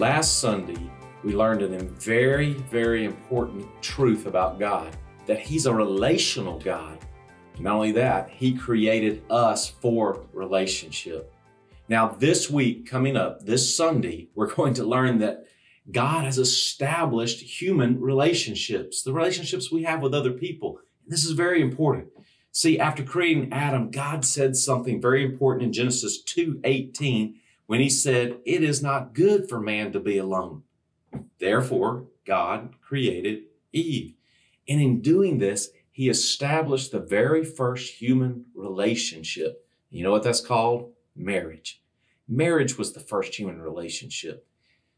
last Sunday, we learned a very, very important truth about God that He's a relational God. Not only that, He created us for relationship. Now, this week coming up, this Sunday, we're going to learn that God has established human relationships, the relationships we have with other people. This is very important. See, after creating Adam, God said something very important in Genesis 2:18 when he said, "It is not good for man to be alone." Therefore, God created Eve. And in doing this, he established the very first human relationship. You know what that's called? Marriage. Marriage was the first human relationship.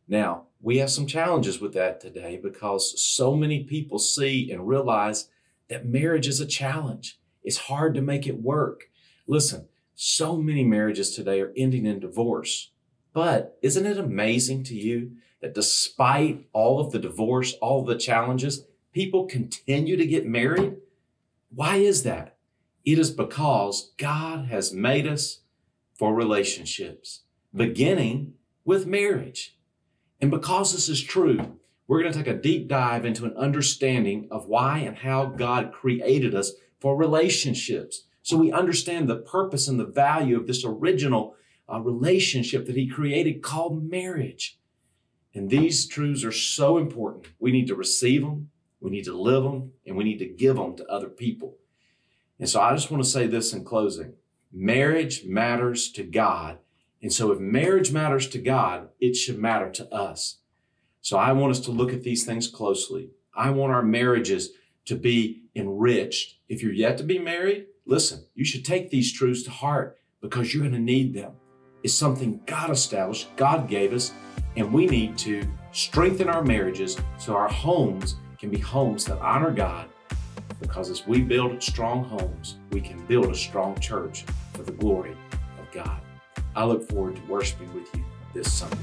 Now, we have some challenges with that today because so many people see and realize that marriage is a challenge. It's hard to make it work. Listen, so many marriages today are ending in divorce. But isn't it amazing to you that despite all of the divorce, all of the challenges, people continue to get married? Why is that? It is because God has made us for relationships, beginning with marriage. And because this is true, we're going to take a deep dive into an understanding of why and how God created us for relationships. So we understand the purpose and the value of this original uh, relationship that He created called marriage. And these truths are so important. We need to receive them, we need to live them, and we need to give them to other people. And so I just want to say this in closing marriage matters to God. And so if marriage matters to God, it should matter to us. So I want us to look at these things closely. I want our marriages to be enriched. If you're yet to be married, listen, you should take these truths to heart because you're going to need them. It's something God established, God gave us, and we need to strengthen our marriages so our homes can be homes that honor God. Because as we build strong homes, we can build a strong church for the glory of God. I look forward to worshiping with you this Sunday.